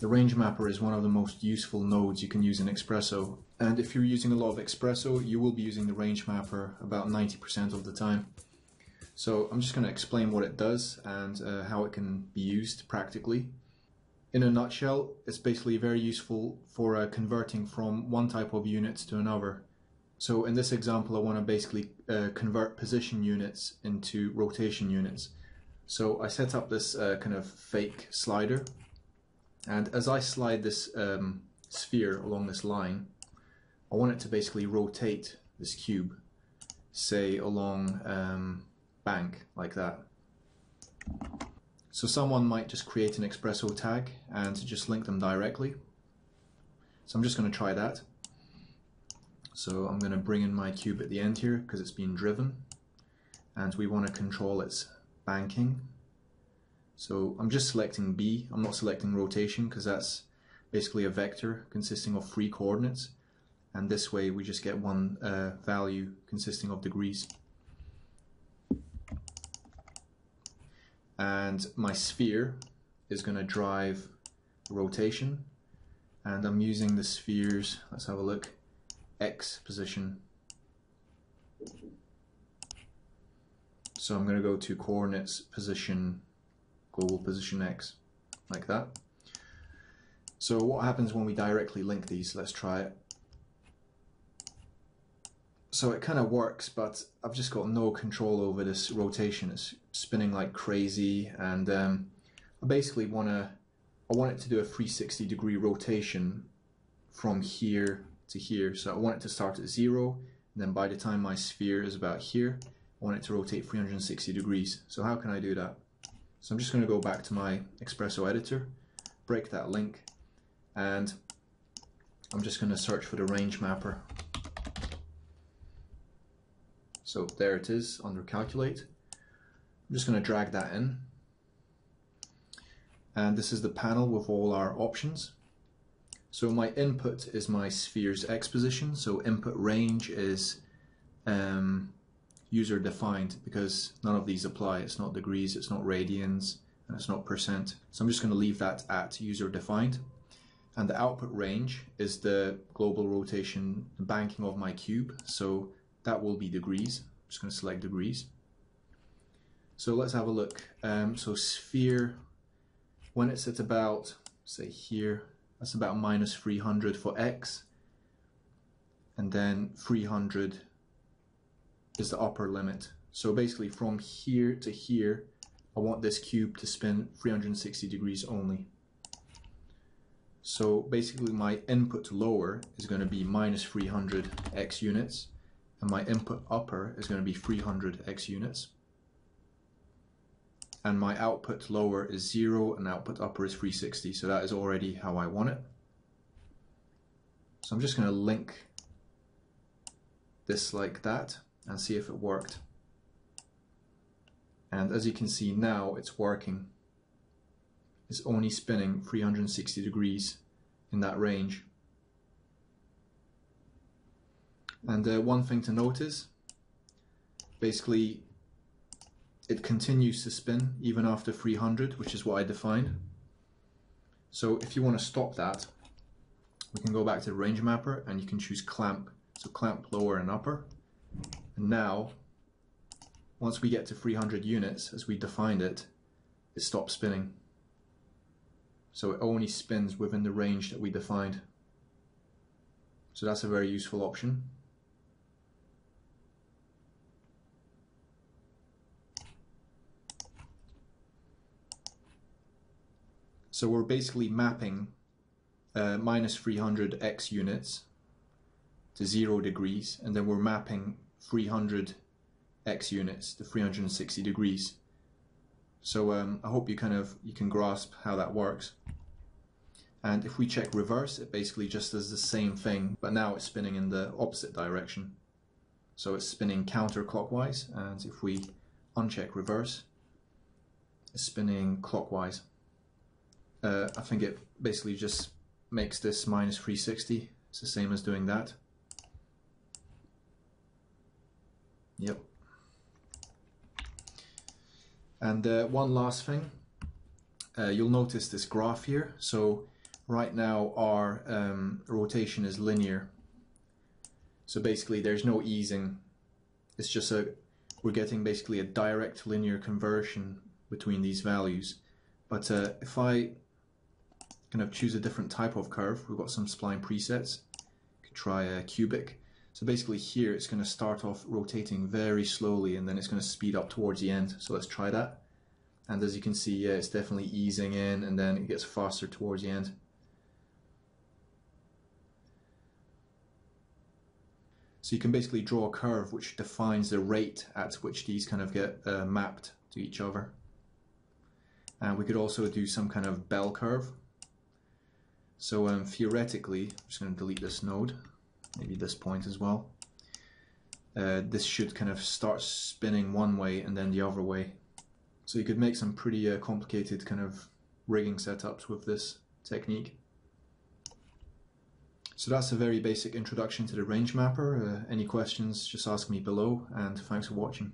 The range mapper is one of the most useful nodes you can use in Xpresso. And if you're using a lot of Xpresso, you will be using the range mapper about 90% of the time. So I'm just going to explain what it does and uh, how it can be used practically. In a nutshell, it's basically very useful for uh, converting from one type of units to another. So in this example, I want to basically uh, convert position units into rotation units. So I set up this uh, kind of fake slider. And as I slide this um, sphere along this line, I want it to basically rotate this cube, say along um, bank like that. So someone might just create an Xpresso tag and just link them directly. So I'm just going to try that. So I'm going to bring in my cube at the end here because it's being driven and we want to control its banking. So I'm just selecting B, I'm not selecting rotation because that's basically a vector consisting of three coordinates and this way we just get one uh, value consisting of degrees. And my sphere is going to drive rotation and I'm using the spheres, let's have a look, X position. So I'm going to go to coordinates position, global position X, like that. So what happens when we directly link these? Let's try it. So it kind of works, but I've just got no control over this rotation. It's spinning like crazy, and um, I basically want to, I want it to do a 360 degree rotation from here to here. So I want it to start at zero, and then by the time my sphere is about here, I want it to rotate 360 degrees. So how can I do that? So I'm just going to go back to my Xpresso editor, break that link, and I'm just going to search for the range mapper. So there it is under calculate. I'm just going to drag that in. And this is the panel with all our options. So my input is my sphere's x position. So input range is um, user defined because none of these apply. It's not degrees, it's not radians, and it's not percent. So I'm just going to leave that at user defined. And the output range is the global rotation banking of my cube. So that will be degrees. I'm just going to select degrees. So let's have a look. Um, so sphere, when it's at about, say here, that's about minus 300 for x. And then 300 is the upper limit. So basically from here to here, I want this cube to spin 360 degrees only. So basically my input lower is going to be minus 300 x units and my input upper is going to be 300 x units and my output lower is 0 and output upper is 360 so that is already how I want it. So I'm just going to link this like that and see if it worked. And as you can see now it's working. It's only spinning 360 degrees in that range. And uh, one thing to notice, basically it continues to spin even after 300, which is what I defined. So if you want to stop that, we can go back to the range mapper and you can choose clamp. So clamp lower and upper. Now, once we get to 300 units, as we defined it, it stops spinning. So it only spins within the range that we defined. So that's a very useful option. So we're basically mapping uh, minus 300 x units to 0 degrees and then we're mapping 300 x units to 360 degrees. So um, I hope you kind of you can grasp how that works. And if we check reverse, it basically just does the same thing, but now it's spinning in the opposite direction. So it's spinning counterclockwise, and if we uncheck reverse, it's spinning clockwise uh, I think it basically just makes this minus 360. It's the same as doing that. Yep. And uh, one last thing, uh, you'll notice this graph here. So right now our um, rotation is linear. So basically there's no easing. It's just a, we're getting basically a direct linear conversion between these values. But uh, if I kind of choose a different type of curve, we've got some spline presets. Could try a cubic. So basically here it's going to start off rotating very slowly and then it's going to speed up towards the end. So let's try that. And as you can see, yeah, it's definitely easing in and then it gets faster towards the end. So you can basically draw a curve which defines the rate at which these kind of get uh, mapped to each other. And we could also do some kind of bell curve. So um, theoretically, I'm just going to delete this node, maybe this point as well. Uh, this should kind of start spinning one way and then the other way. So you could make some pretty uh, complicated kind of rigging setups with this technique. So that's a very basic introduction to the range mapper. Uh, any questions, just ask me below and thanks for watching.